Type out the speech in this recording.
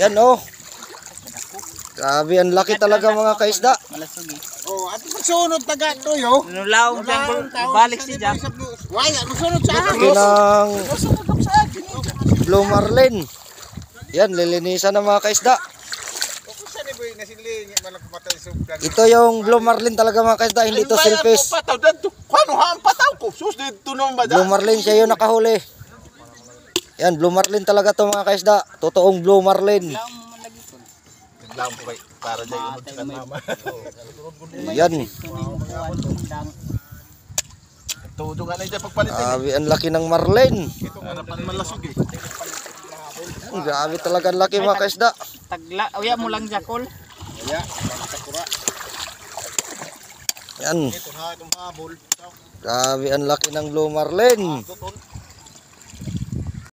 Yan oh. Grabe, ang laki talaga mga kaisda. Malasog eh. Oh, at magsunod taga to yo. Nulaw, balik si Jack. Why, magsunod sa Laki ng Blue Marlin. Yan, lilinisan ng mga kaisda. Ito yung Blue Marlin talaga mga kaisda, hindi ito ang ba Blue Marlin siya yung nakahuli. Yan, Blue Marlin talaga to mga kaisda. Totoong Blue Marlin. Lang po para dai umod sa mama. Yan. Todo nga na dyan pagpalit. Grabe, ang laki ng Marlin. Harapan malasog eh. Grabe talaga ang laki mga kaisda. Tagla, uya mo lang Jakol. Ya, sakura. Yan. Ito. Grabe ang laki ng Blue Marlin. Doon